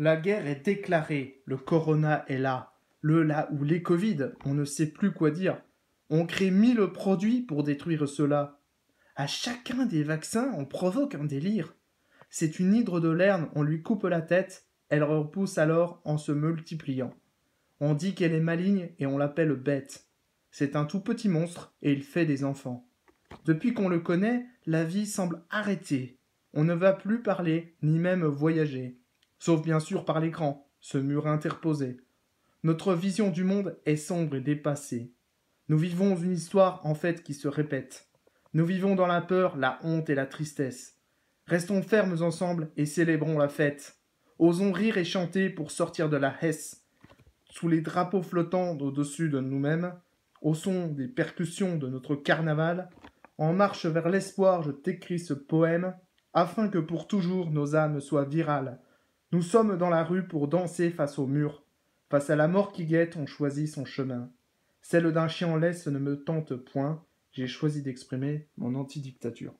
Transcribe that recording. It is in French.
La guerre est déclarée, le corona est là. Le là ou les Covid, on ne sait plus quoi dire. On crée mille produits pour détruire cela. À chacun des vaccins, on provoque un délire. C'est une hydre de lerne, on lui coupe la tête, elle repousse alors en se multipliant. On dit qu'elle est maligne et on l'appelle bête. C'est un tout petit monstre et il fait des enfants. Depuis qu'on le connaît, la vie semble arrêtée. On ne va plus parler, ni même voyager. Sauf bien sûr par l'écran, ce mur interposé. Notre vision du monde est sombre et dépassée. Nous vivons une histoire en fait qui se répète. Nous vivons dans la peur, la honte et la tristesse. Restons fermes ensemble et célébrons la fête. Osons rire et chanter pour sortir de la Hesse. Sous les drapeaux flottants au-dessus de nous-mêmes, au son des percussions de notre carnaval, en marche vers l'espoir, je t'écris ce poème, afin que pour toujours nos âmes soient virales. Nous sommes dans la rue pour danser face au mur. Face à la mort qui guette, on choisit son chemin. Celle d'un chien en laisse ne me tente point. J'ai choisi d'exprimer mon antidictature.